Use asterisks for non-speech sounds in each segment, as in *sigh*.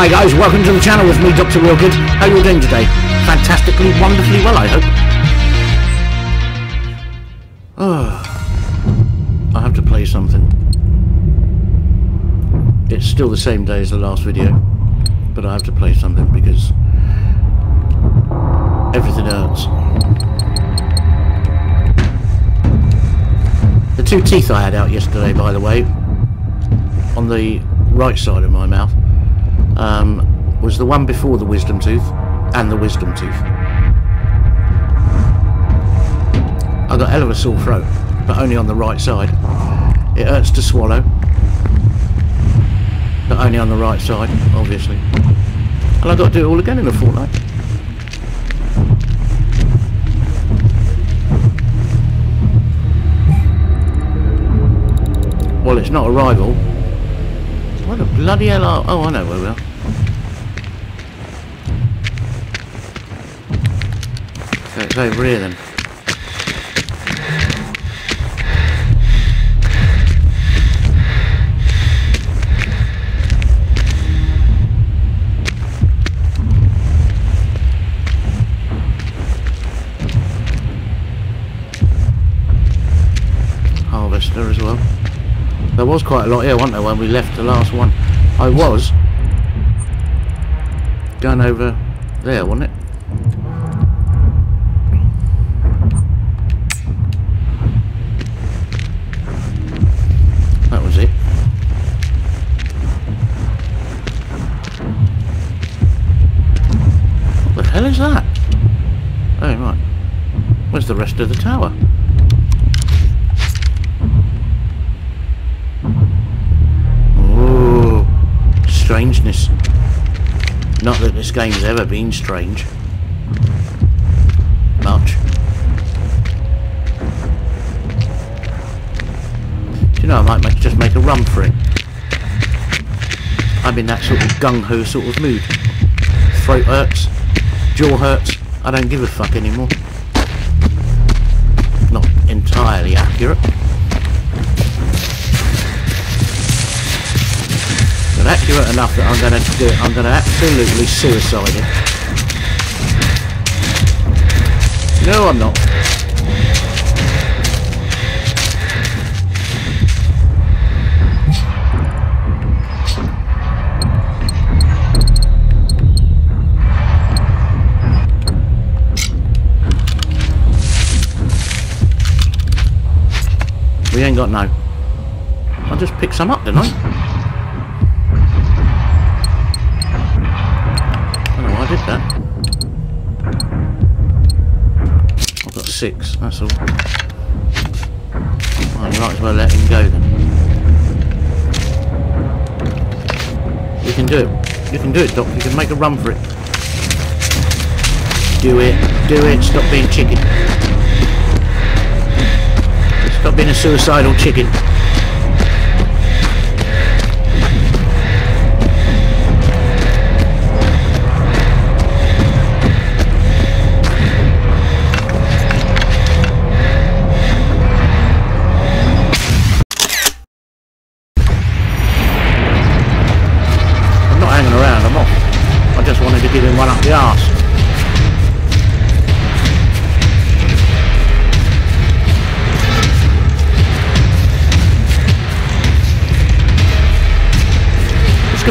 Hi guys, welcome to the channel with me, Dr. Wilkins. How are you doing today? Fantastically, wonderfully well, I hope. Oh, *sighs* I have to play something. It's still the same day as the last video, but I have to play something because everything hurts. The two teeth I had out yesterday, by the way, on the right side of my mouth, um, was the one before the wisdom tooth and the wisdom tooth. I got hell of a sore throat, but only on the right side. It hurts to swallow, but only on the right side, obviously. And I've got to do it all again in a fortnight. Well, it's not a rival. What a bloody hell are... Oh, I know where we are. So it's over here then. Harvester as well. There was quite a lot here, wasn't there, when we left the last one? I was going over there, wasn't it? That was it. What the hell is that? Oh, right. Where's the rest of the tower? Oh, strangeness. Not that this game's ever been strange. Much. Do you know, I might just make a run for it. I'm in that sort of gung-ho sort of mood. Throat hurts, jaw hurts, I don't give a fuck anymore. Entirely accurate. But accurate enough that I'm going to do it. I'm going to absolutely suicide it. No, I'm not. We ain't got no. I just picked some up, didn't I? I I did that. I've got six, that's all. You might as well let him go then. You can do it. You can do it, Doc. You can make a run for it. Do it. Do it. Stop being chicken. Stop being a suicidal chicken.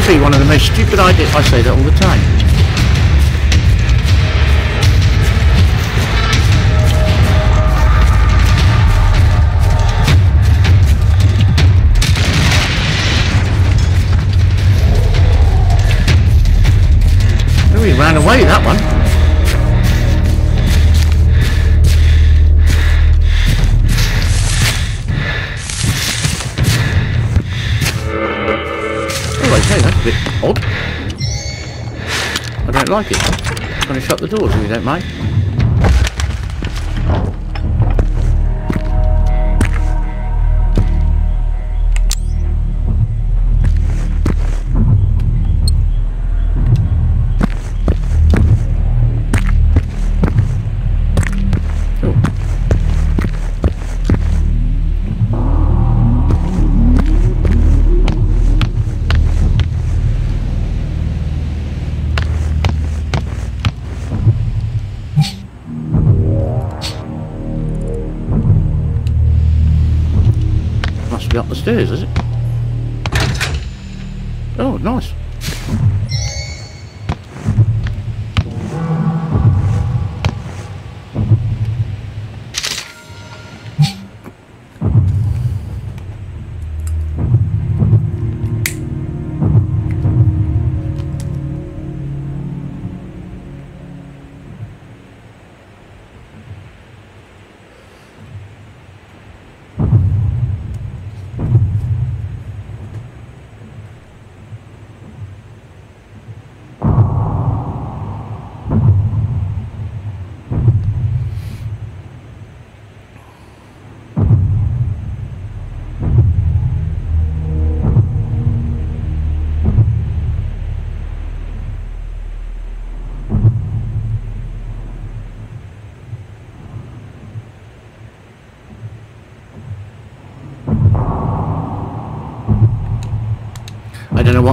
Could be one of the most stupid ideas. I say that all the time. Oh, he ran away, that one. Oh, okay, that's a bit odd. I don't like it. I'm going to shut the doors if you don't mind. Be up the stairs, is it?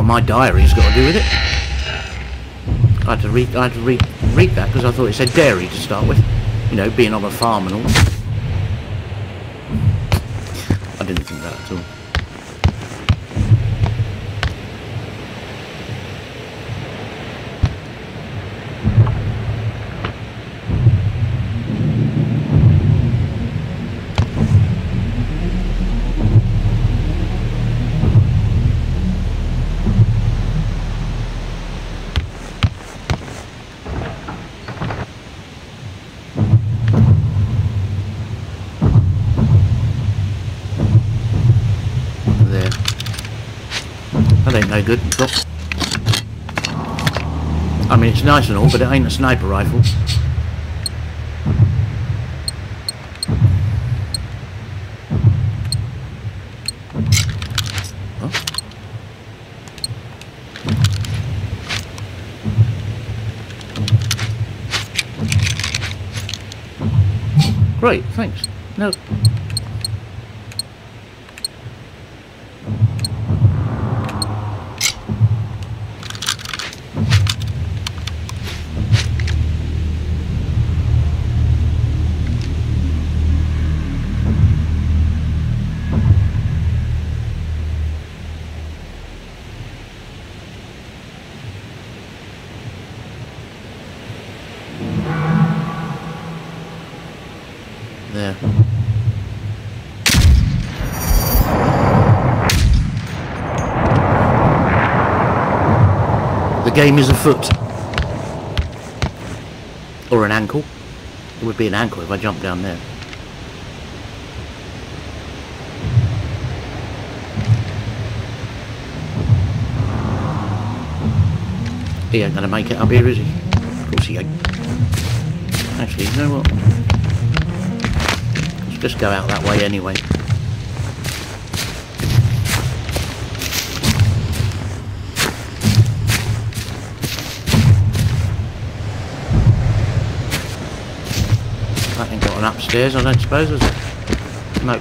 My diary's got to do with it. I had to read, I had to read, read that because I thought it said dairy to start with. You know, being on a farm and all. I didn't think that at all. There. That ain't good. I mean, it's nice and all, but it ain't a sniper rifle. Huh? Great, thanks. No. There. The game is a foot. Or an ankle. It would be an ankle if I jumped down there. He ain't gonna make it up here, is he? Of course he ain't. Actually, you know what? Let's just go out that way anyway. That ain't got an upstairs, I don't suppose, is it? No.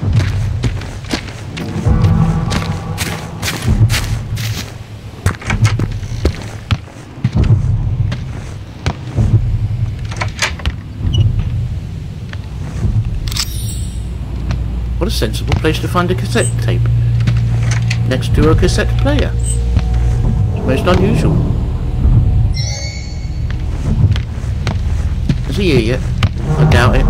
What a sensible place to find a cassette tape. Next to a cassette player. Most unusual. Is he here yet? I doubt it.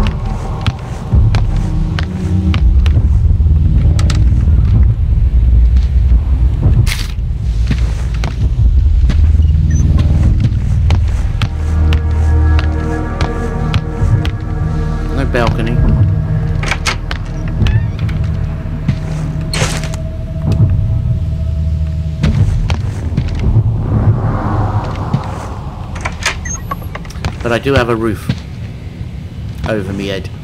No balcony. But I do have a roof over me head.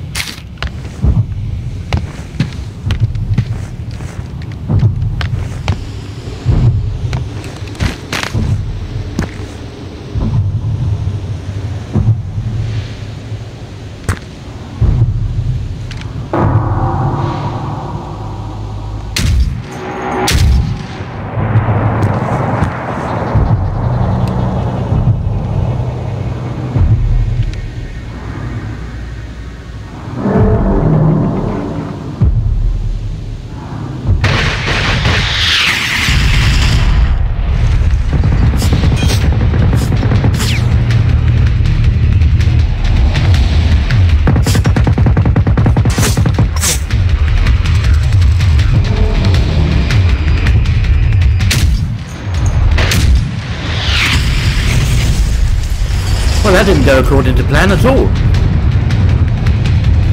That didn't go according to plan at all.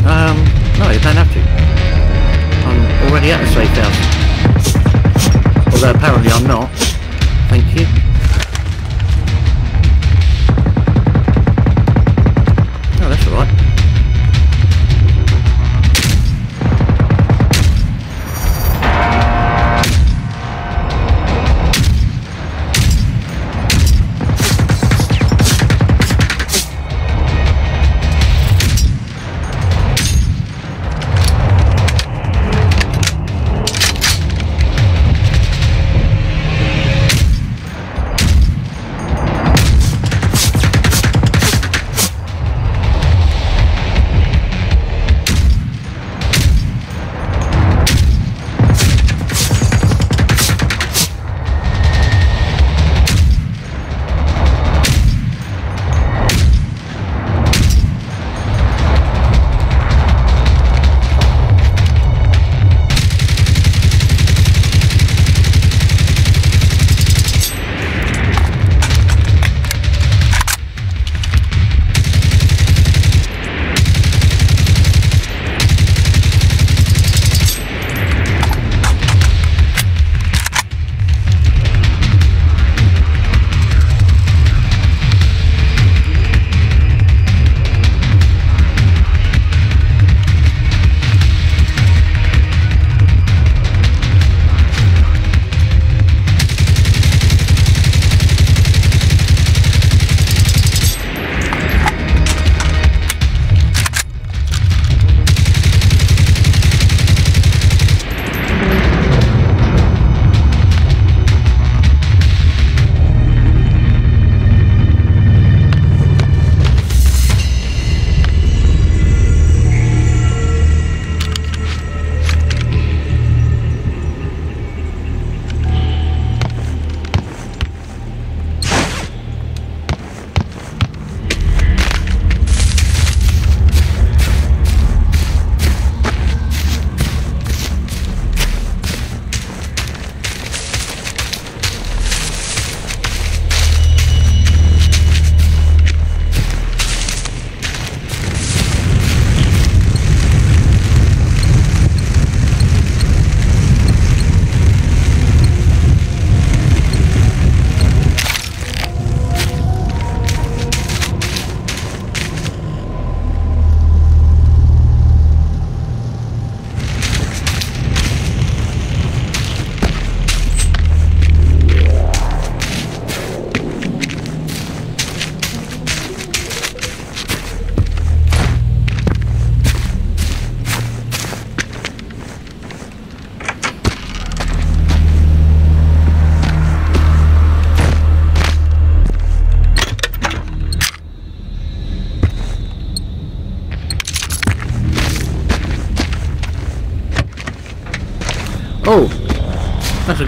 Um, no, you don't have to. I'm already at the safe house. Although apparently I'm not.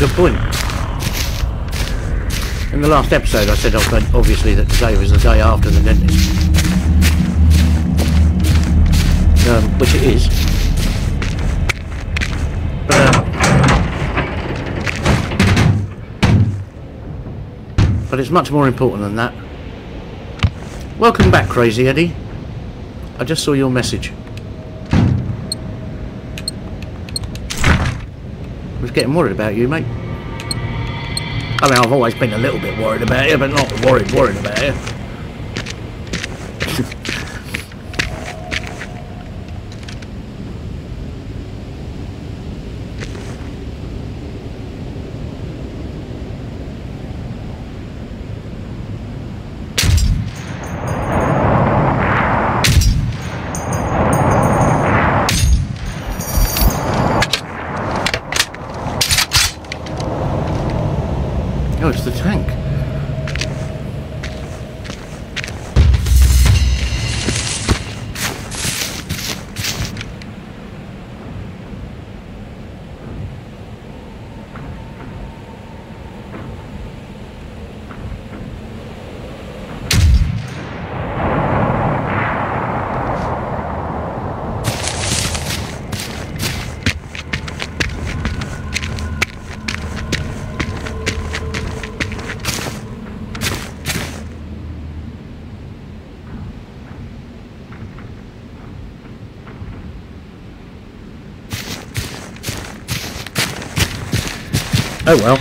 Good point. In the last episode I said obviously that today was the day after the dentist. Um, which it is. But, uh, but it's much more important than that. Welcome back, Crazy Eddie. I just saw your message. Getting worried about you, mate. I mean, I've always been a little bit worried about you, but not worried, worried about you. Oh, it's the tank. Oh well.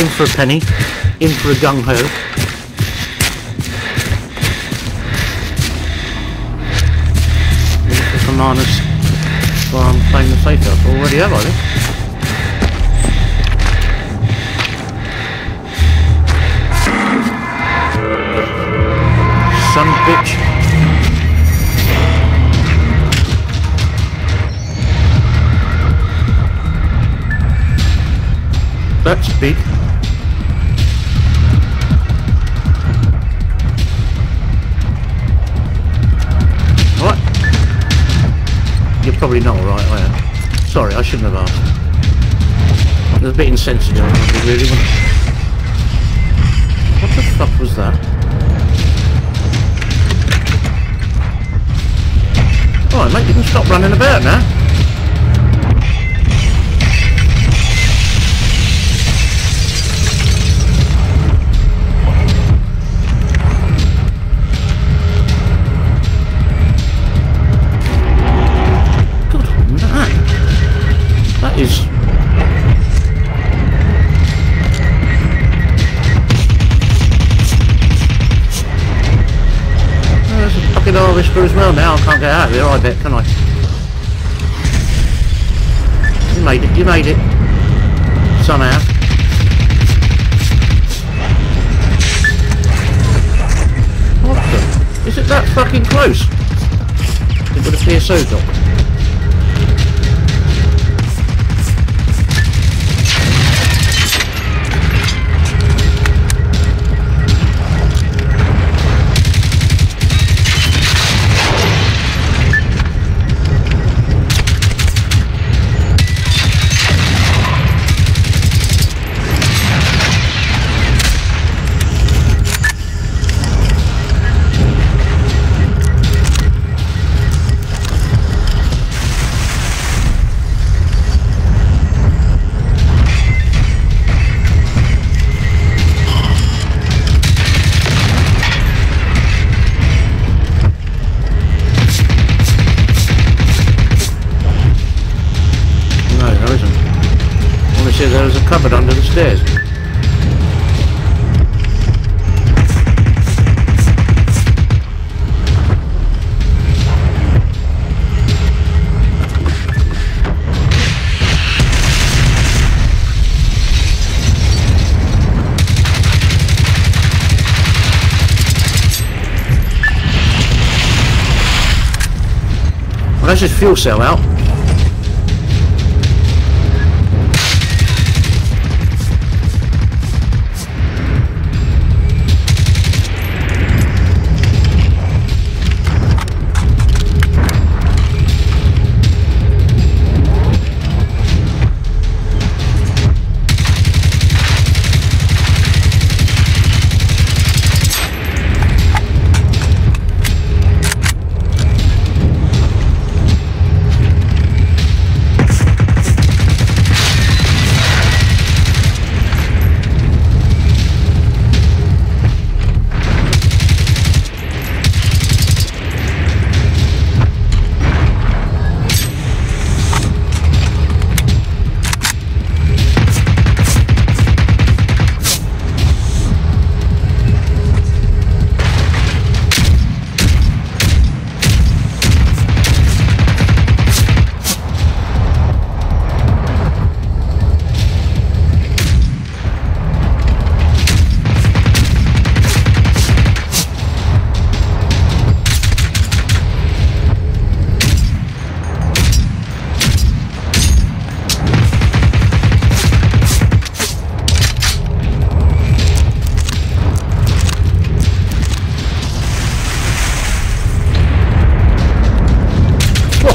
In for a penny. In for a gung-ho. For minus while I'm playing the safe house already have I think? That's. What? You're probably not alright, you? Sorry, I shouldn't have asked. It a bit insensitive, really. What the fuck was that? Alright mate, you can stop running about now. Of here, I bet, can I? You made it, you made it. Somehow. What the? Is it that fucking close? It would appear so, Doc. Just fuel cell out.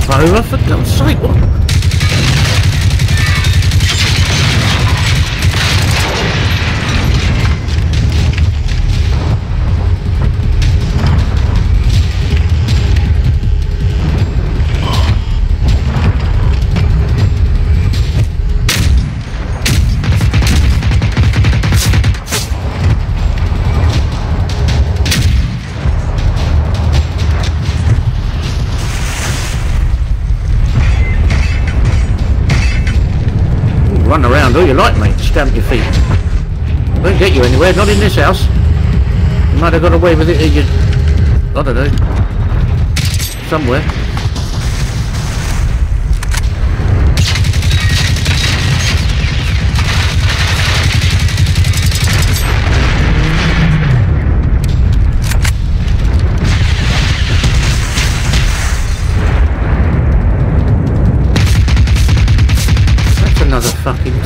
Over for God's sake. What? You like me? Stamp your feet. Won't get you anywhere, not in this house. You might have got away with it in your... I don't know. Somewhere. That's another fucking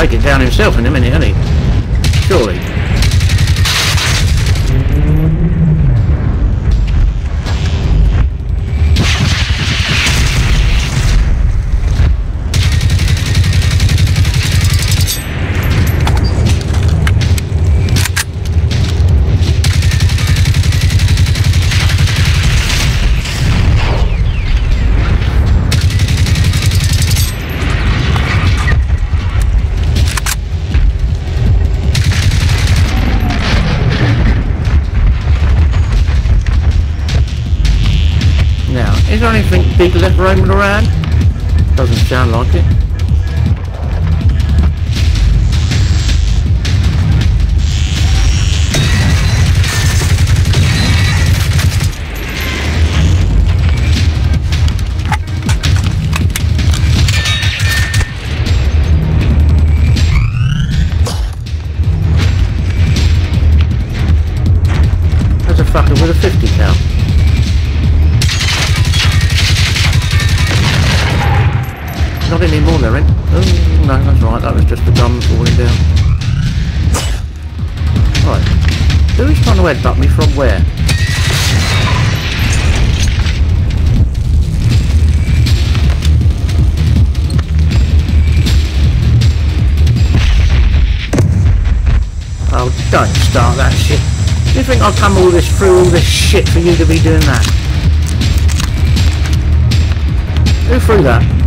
take it down himself in a minute, hasn't he? Surely. Anything left roaming around? Doesn't sound like it. Think I'll come all this through all this shit for you to be doing that? Who threw that?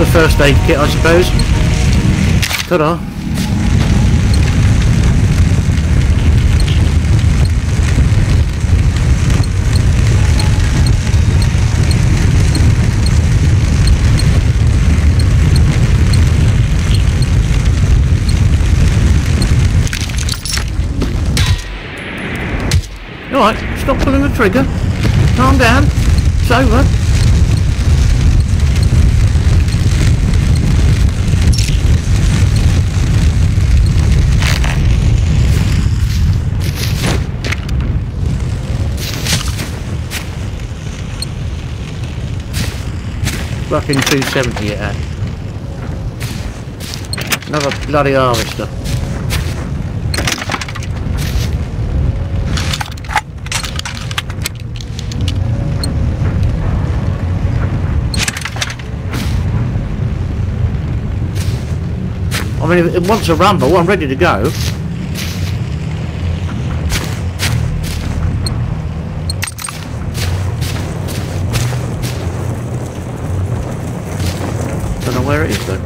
The first aid kit, I suppose. Ta-da. Alright, stop pulling the trigger. Calm down. It's over. Fucking 270 it had. Another bloody harvester. I mean, if it wants a rumble, I'm ready to go. 30 seconds.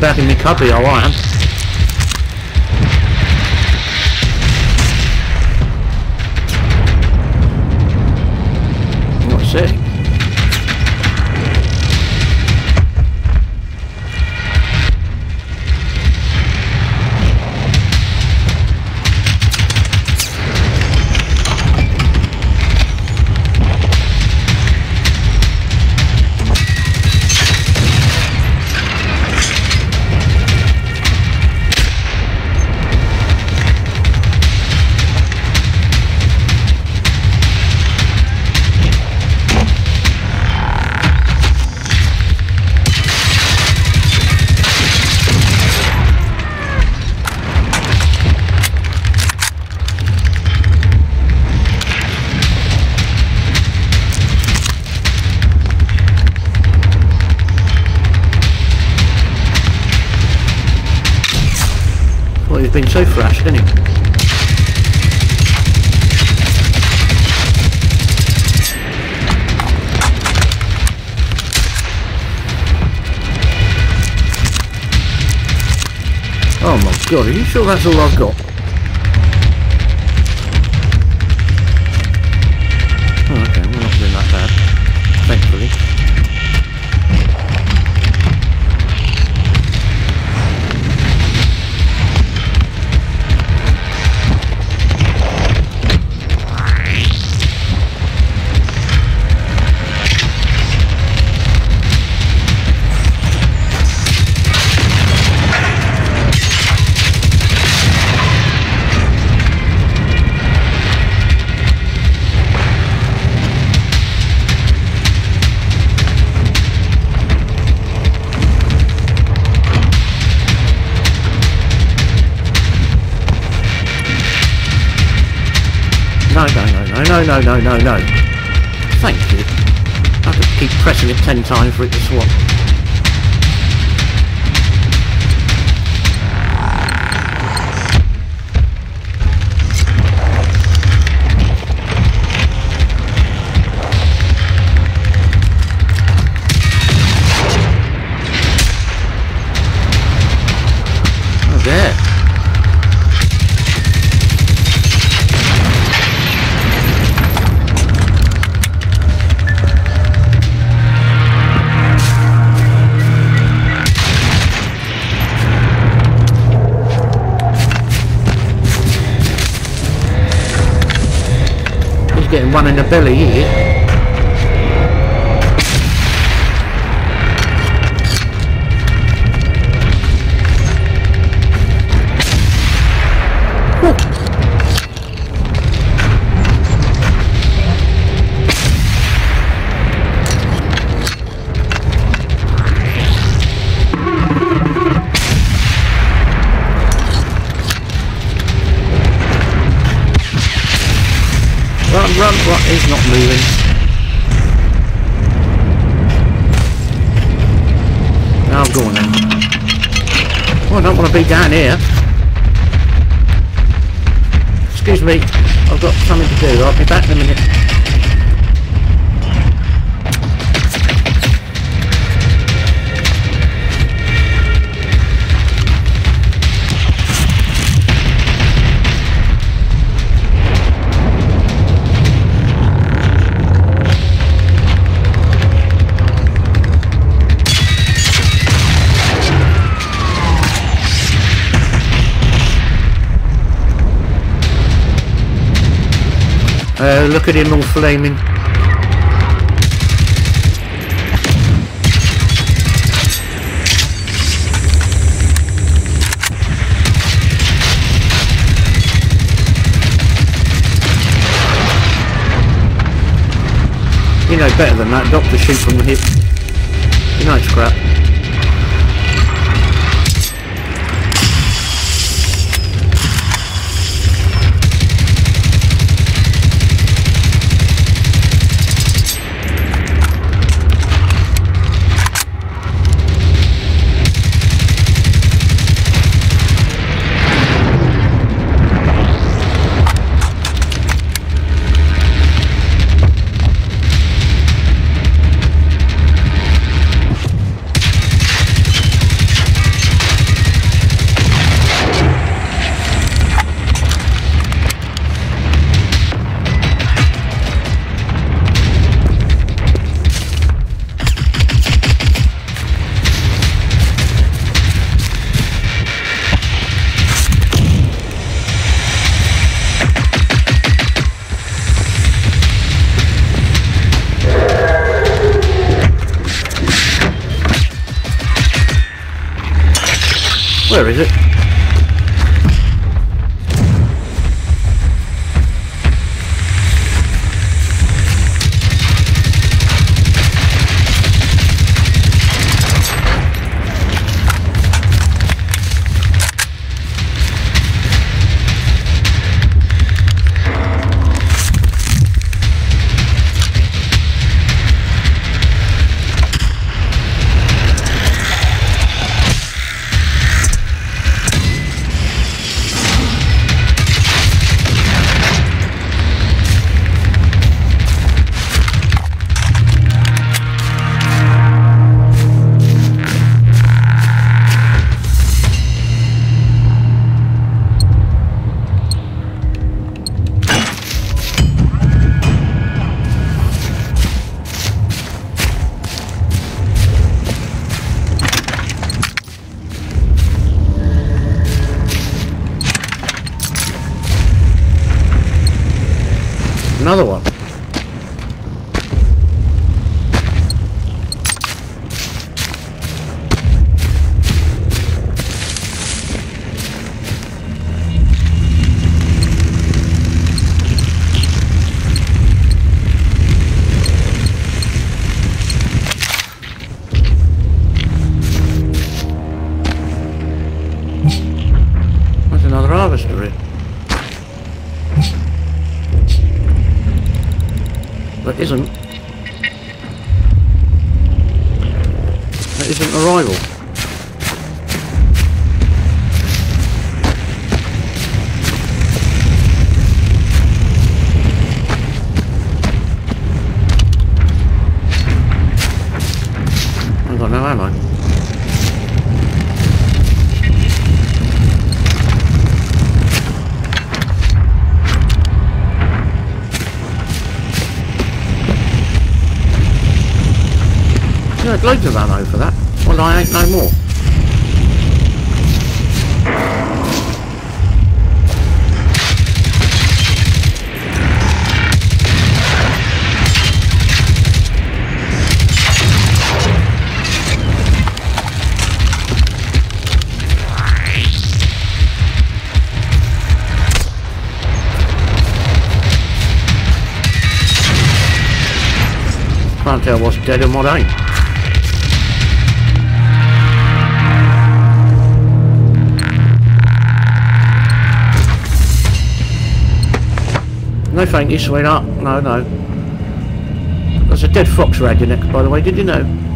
back in the copy, I want. Been so fresh, hasn't he? Oh my god, are you sure that's all I've got? No, no, no, no. Thank you. I to keep pressing it ten times for it to swap. 再来 Uh, look at him all flaming. You know better than that, doctor shoot from the hip. You know it's crap. I've got no ammo. Loads of ammo for that. Well, I ain't no more. Tell what's dead and what ain't. No thank you, sweetheart. No, no. There's a dead fox around your neck, by the way, did you know?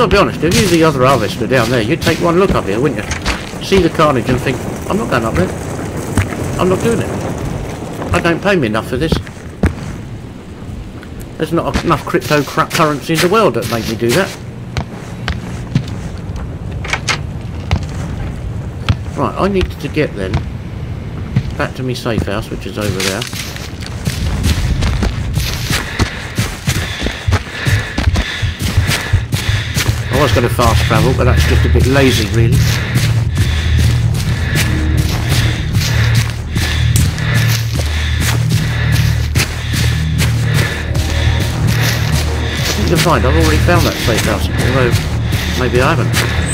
You've got to be honest, if you the other harvester down there, you'd take one look up here, wouldn't you? See the carnage and think, I'm not going up there. I'm not doing it. I don't pay me enough for this. There's not enough cryptocurrency in the world that make me do that. Right, I need to get then back to my safe house, which is over there. Was going to fast travel, but that's just a bit lazy, really. Think you'll find I've already found that safe house, although maybe I haven't.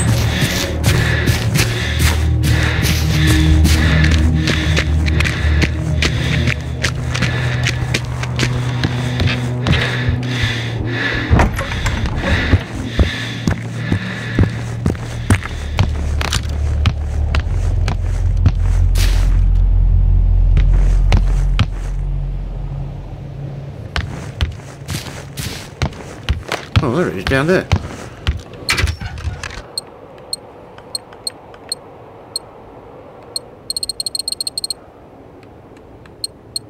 There it is down there.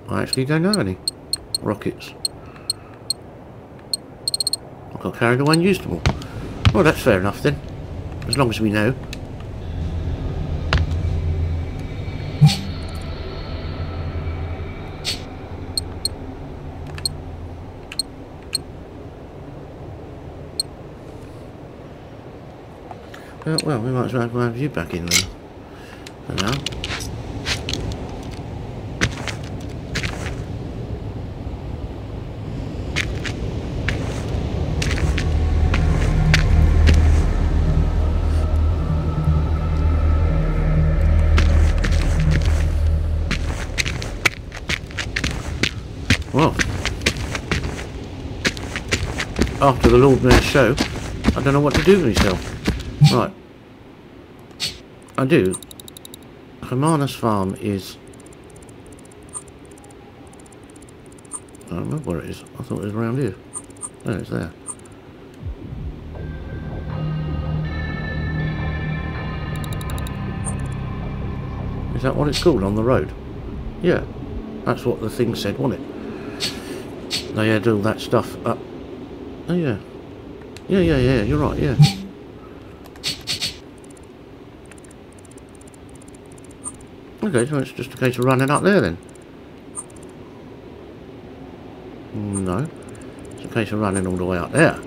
I actually don't know any rockets. I got carried away and used them all. Well, that's fair enough then. As long as we know. Well, we might as well have you back in then. For now. Well, after the Lord Mayor's show, I don't know what to do with myself. Right. I do. Hermanus Farm is... I don't remember where it is. I thought it was around here. There, it's there. Is that what it's called on the road? Yeah. That's what the thing said, wasn't it? They had all that stuff up. Oh yeah. Yeah, yeah, yeah, you're right, yeah. Okay, so it's just a case of running up there then. No. It's a case of running all the way up there.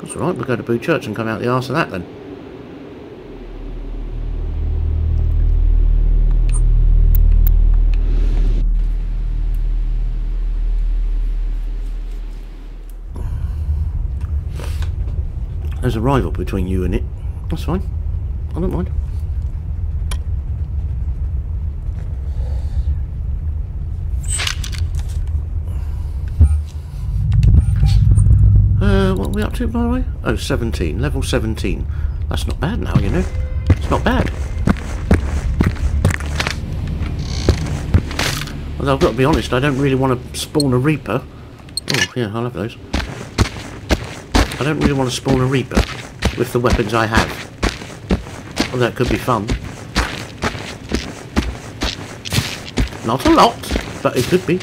That's alright, we'll go to Boo Church and come out the arse of that then. There's a rival between you and it. That's fine. I don't mind. Are we up to, by the way? Oh, 17. Level 17. That's not bad now, you know. It's not bad. Although I've got to be honest, I don't really want to spawn a Reaper. Oh, yeah, I'll have those. I don't really want to spawn a Reaper with the weapons I have. Although it could be fun. Not a lot, but it could be.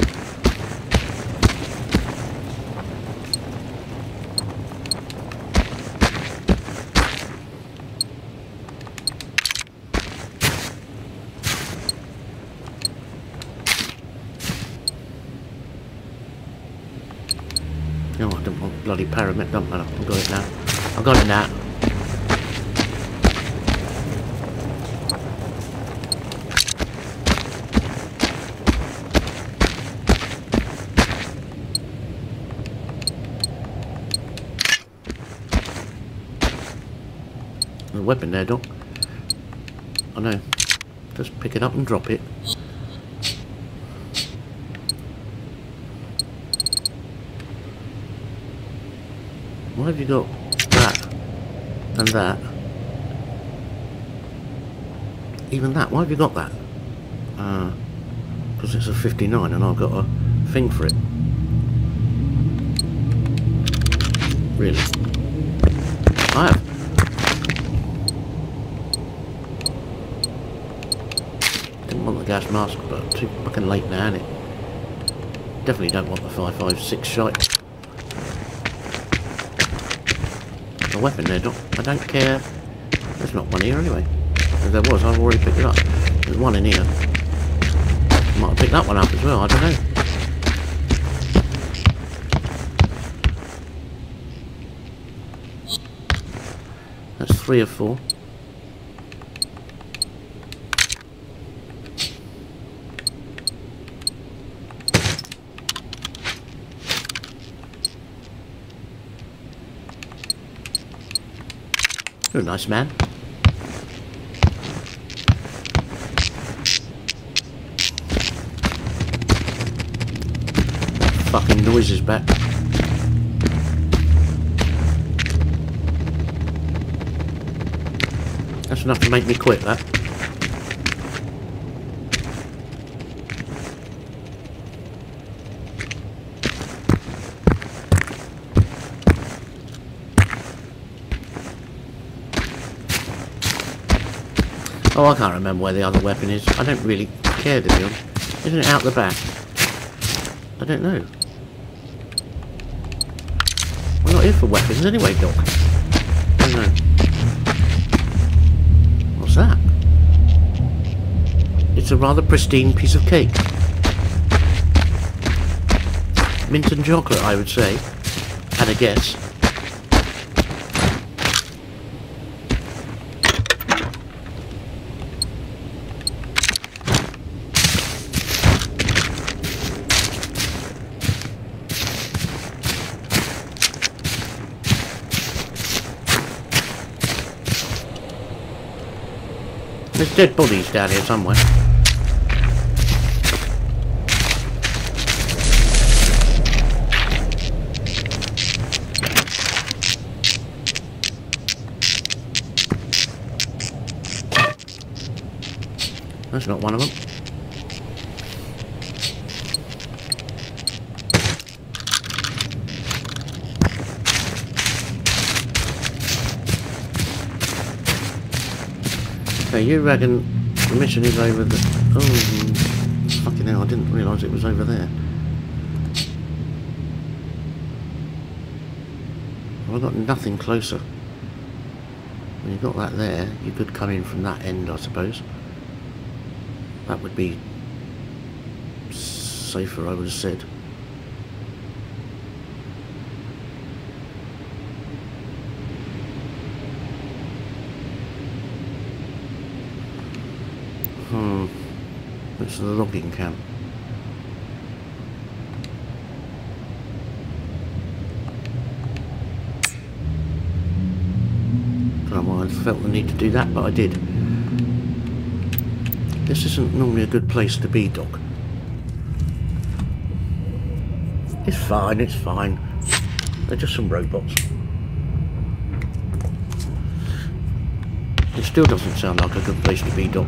Bloody pyramid, don't matter. I've got it now. I've got it now. A weapon there, Doc. I know. Just pick it up and drop it. Have you got that and that? Even that, why have you got that? Because uh, it's a 59 and I've got a thing for it. Really? I have. Didn't want the gas mask, but too fucking late now, innit? Definitely don't want the 556 shite. Weapon there. I don't care. There's not one here anyway. If there was, I've already picked it up. There's one in here. Might have picked that one up as well, I don't know. That's three or four. You're a nice man. fucking noises back. That's enough to make me quit that. Oh, I can't remember where the other weapon is. I don't really care to be honest. Isn't it out the back? I don't know. We're not here for weapons anyway, Doc. I know. What's that? It's a rather pristine piece of cake. Mint and chocolate, I would say. Had a guess. Dead bodies down here somewhere. That's not one of them. Okay, you reckon the mission is over the... Oh, fucking hell, I didn't realise it was over there. Well, I've got nothing closer. When you've got that there, you could come in from that end, I suppose. That would be safer, I would have said. It's the logging camp. Don't know why I felt the need to do that, but I did. This isn't normally a good place to be, Doc. It's fine, it's fine. They're just some robots. It still doesn't sound like a good place to be, Doc.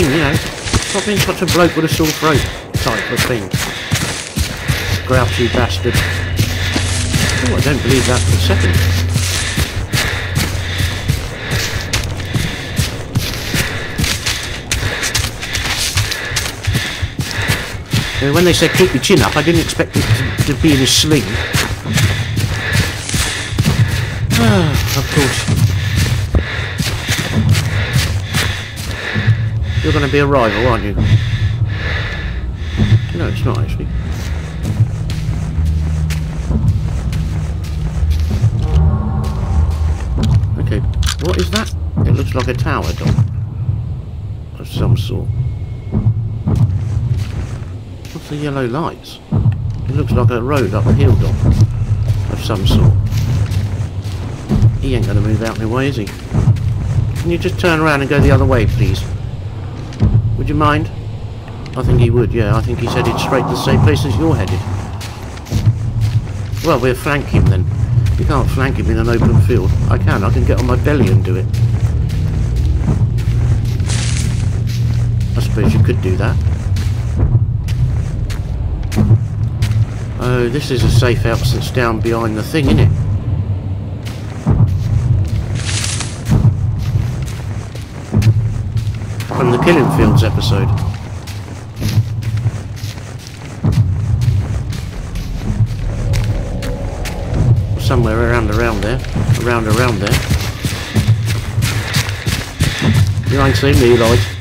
thing, you know. Stop being such a bloke with a sore throat type of thing. Grouchy bastard. Oh, I don't believe that for a second. When they said keep your chin up, I didn't expect it to, to be in a sling. *sighs* of course. Be a rival, aren't you? No, it's not actually. Okay, what is that? It looks like a tower dog of some sort. What's the yellow lights? It looks like a road up a hill dog of some sort. He ain't to move out of my way, is he? Can you just turn around and go the other way, please? Would you mind? I think he would, yeah. I think he said he's headed straight to the same place as you're headed. Well, we'll flank him then. You can't flank him in an open field. I can. I can get on my belly and do it. I suppose you could do that. Oh, this is a safe house that's down behind the thing, isn't it? From the Killing Fields episode. Somewhere around around there. Around around there. You ain't seen me, Lloyd.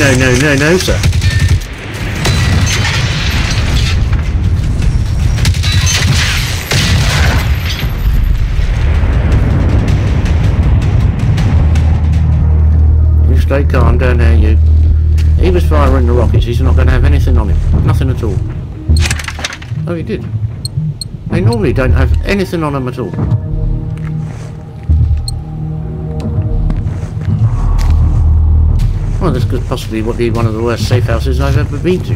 No, no, no, no, sir. You stay calm down there, you. He was firing the rockets, he's not going to have anything on him. Nothing at all. Oh, he did. They normally don't have anything on them at all. Well, this could possibly be one of the worst safe houses I've ever been to.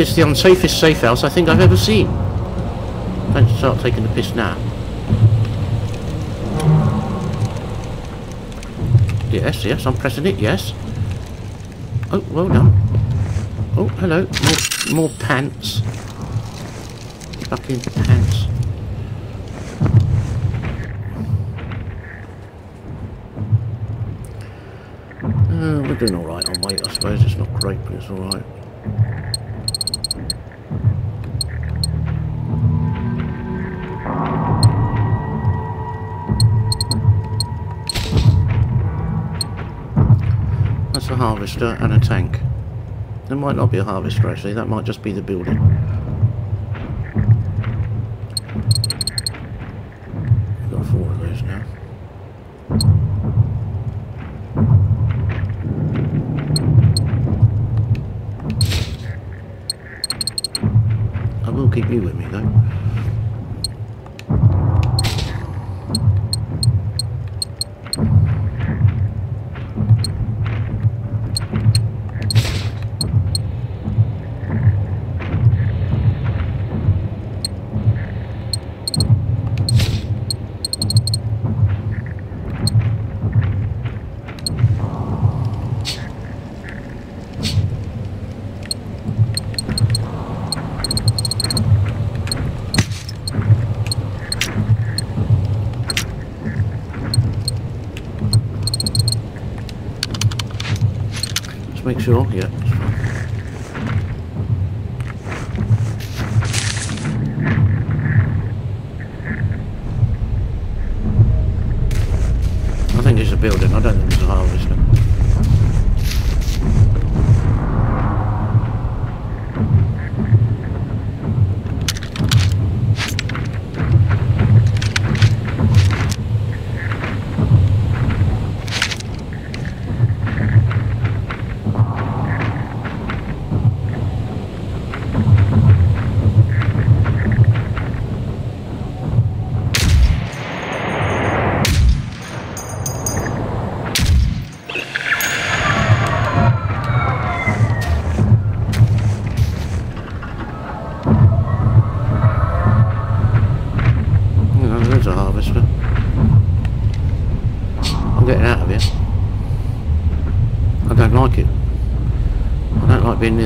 It's the unsafest safe house I think I've ever seen. Don't start taking the piss now. Yes, yes, I'm pressing it, yes. Oh, well done. Oh, hello. More, more pants. Fucking pants. Uh, we're doing alright on weight, I suppose. It's not great, but it's alright. That's a harvester and a tank. There might not be a harvester actually, that might just be the building.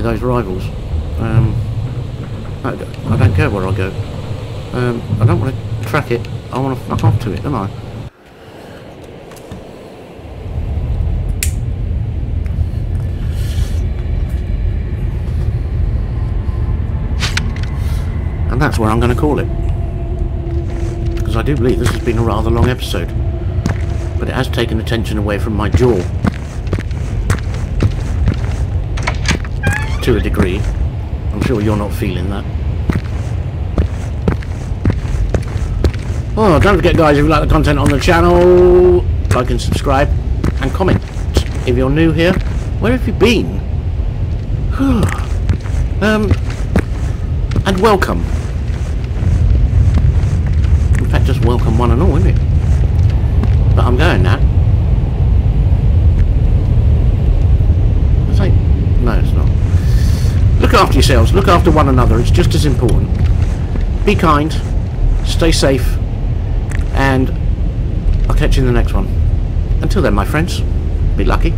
Those rivals. Um, I, I don't care where I go. Um, I don't want to track it. I want to fuck off to it, don't I? And that's where I'm going to call it because I do believe this has been a rather long episode. But it has taken attention away from my jaw. To a degree. I'm sure you're not feeling that. Oh, don't forget guys, if you like the content on the channel, like and subscribe, and comment. If you're new here, where have you been? *sighs* um, and welcome. In fact, just welcome one and all, isn't it? But I'm going now. It's like, no, it's not. Look after yourselves. Look after one another. It's just as important. Be kind. Stay safe. And I'll catch you in the next one. Until then, my friends, be lucky.